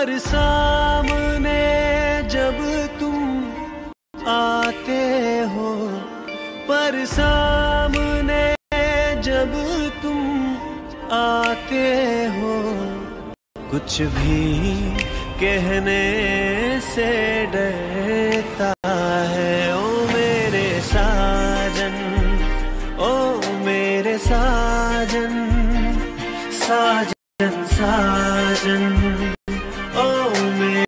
पर सामने जब तुम आते हो, पर सामने जब तुम आते हो, कुछ भी कहने से डरता है। ओ मेरे साजन, ओ मेरे साजन साजन साजन।